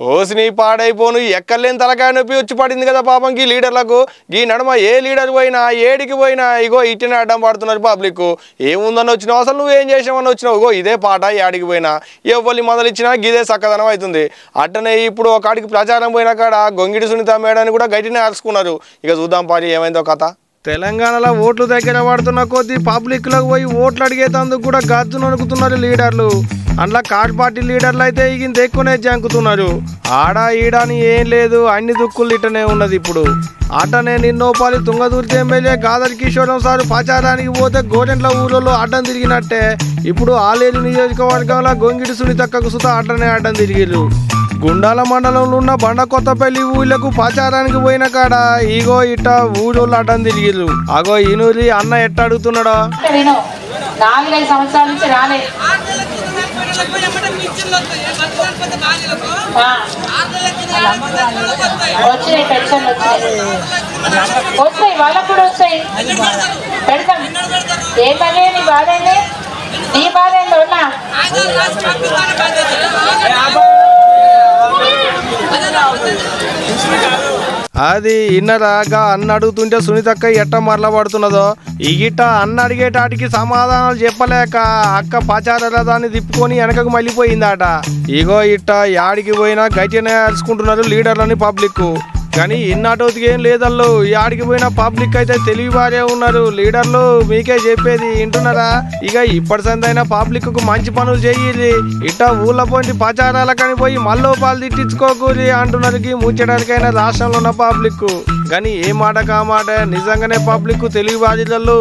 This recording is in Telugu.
ఓసిని పాడైపోను ఎక్కర్లేని తలకాయ నొప్పి వచ్చి పడింది కదా పాపం ఈ లీడర్లకు. ఈ నడుమ ఏ లీడర్ పోయినా ఏడికి పోయినా ఇగో ఇట్టిన అడ్డం పడుతున్నారు పబ్లిక్ ఏముందని వచ్చినావు? అసలు నువ్వేం చేసావని వచ్చినావు? ఇగో ఇదే పాట ఏడికి పోయినా. ఎవరి మొదలిచ్చినా గిదే చక్కదనం అవుతుంది. అట్టనే ఇప్పుడు ఒక కాడికి ప్రచారం పోయిన కాడ గొంగిడి సునీత మేడని కూడా గట్టినే అరుచుకున్నారు. ఇక చూద్దాం పాటి ఏమైందో కథ. తెలంగాణలో ఓట్లు దగ్గర పడుతున్న కొద్దీ పబ్లిక్లోకి పోయి ఓట్లు అడిగేటందుకు కూడా గద్దు నొనుకుతున్నారు లీడర్లు. అందులో కార్ పార్టీ లీడర్లు అయితే ఇంత ఎక్కువనే జంకుతున్నారు. ఆడ ఈడ అని ఏం లేదు అన్ని దుక్కులు ఇట్టనే ఉన్నది ఇప్పుడు. అటనే నిన్నోపాలి తుంగదూర్తి ఎమ్మెల్యే గాదర్ కిషోరం సార్ ప్రచారానికి పోతే గోరెంట్ల ఊళ్ళో అడ్డం తిరిగినట్టే. ఇప్పుడు ఆలేరు నియోజకవర్గంలో గొంగిడి సునీతక్కకు సుత అడ్డనే అడ్డం తిరిగిరు గుండాల మండలంలో ఉన్న బండ కొత్తపల్లి ఊళ్ళకు ప్రచారానికి పోయిన కాడ ఈగో ఇట్ట ఊళ్ళో అడ్డం తిరిగిరు అగో ఇనూరి అన్న ఎట్ట అడుగుతున్నాడో? నాలుగైదు సంవత్సరాల నుంచి రాలేదు వచ్చినాయి పెన్షన్లు వచ్చినాయి వస్తాయి వాళ్ళకు కూడా వస్తాయి. పెడతాం. ఏం పని నీ బాధ నీ బాధ ఏందో ఉన్నా అది ఇన్నరాగా అన్న అడుగుతుంటే సునీతక్క ఎట్ట మరల పడుతున్నదో? ఇగిట అన్న అడిగేటాటికి సమాధానాలు చెప్పలేక అక్క పచార దాన్ని తిప్పుకొని వెనకకు మళ్ళీపోయిందట ఇగో ఇట్ట యాడికి పోయినా గట్టినే అరుచుకుంటున్నారు లీడర్లని పబ్లిక్ కానీ ఇన్నాటోతికి ఏం లేదల్లు. ఆడికి పోయిన పబ్లిక్ అయితే తెలివి వారే ఉన్నారు. లీడర్లు మీకే చెప్పేది వింటున్నారా? ఇక ఇప్పటి సందైనా పబ్లిక్కు మంచి పనులు చేయాలి ఇట్ట ఊళ్ళ పోయి ప్రచారాలకని పోయి మళ్ళీ పాలు తిట్టించుకోకూరి అంటున్నారు ఈ ముచ్చడానికైనా రాష్ట్రంలో ఉన్న పబ్లిక్ కానీ ఏ మాట కా మాట? నిజంగానే పబ్లిక్ తెలివి బాధ్యతలు